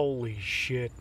Holy shit.